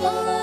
Oh.